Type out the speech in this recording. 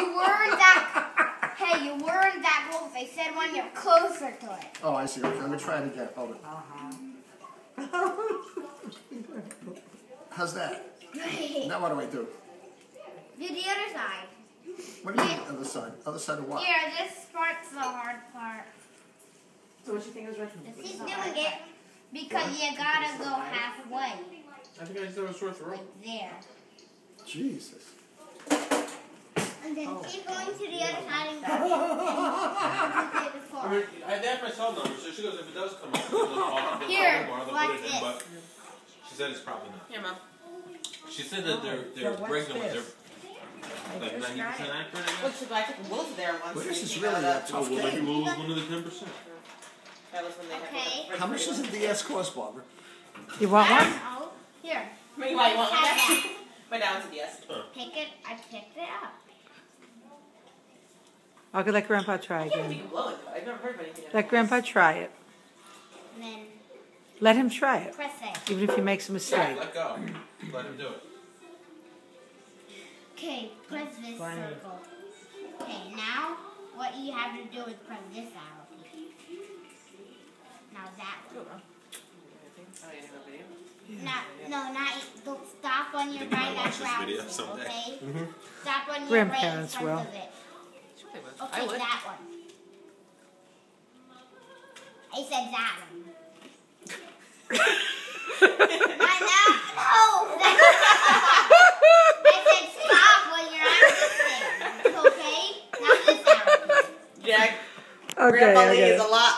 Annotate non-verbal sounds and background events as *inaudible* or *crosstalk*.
You weren't that. hey, you weren't that close. They said when you're closer to it. Oh, I see. Okay, I'm gonna try it again. Hold it. Uh-huh. How's that? Great. Now what do I do? Do the other side. What do you mean other side? Other side of what? Here, this part's the hard part. So what do you think is right? He's doing it because you gotta go halfway, I think I just have a sore throat. like there. Jesus. And Oh. keep going to the other side and go. and I before. mean, I asked my cell number, so she goes, if it does come up, she'll call, they'll Here, call tomorrow, they'll watch put it in, but she said it's probably not. Here, Mom. She said that they're, they're what's breaking them, this? they're like ninety percent accurate, I Look, guess. so I took Will's there once. Well, and this is really out that of- tough Well, maybe game. we'll lose one of the ten percent. That was when they Okay. had. How much does a DS cost, Barbara? You want I one? Here, Wait, why you want one? Have *laughs* now? My dad wants a yes. pick it. I picked it up. I'll let Grandpa try I can't believe again. you can blow it though. I've never heard of anything. like Let this. Grandpa try it. Then Let him try it, press it. even if he makes a Yeah, mistake. let go. Let him do it. Okay, press this Fine. circle. Okay, now what you have to do is press this arrow. Now that Cool, one. Mom. Oh, you have a video? Not, no, not don't stop on your right might watch this video someday. okay? Mm-hmm. Stop on your right in Grandparents front will. of it. Sure they. Okay, I would. that one. I said that one. I know. No, that's I said stop when you're at this thing. Okay? Now this arrow. Jack, Okay, Grandpa I Lee get is a lot